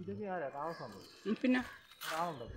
ഇതൊക്കെ ആരാ? താമസം പിന്നെ? താമസം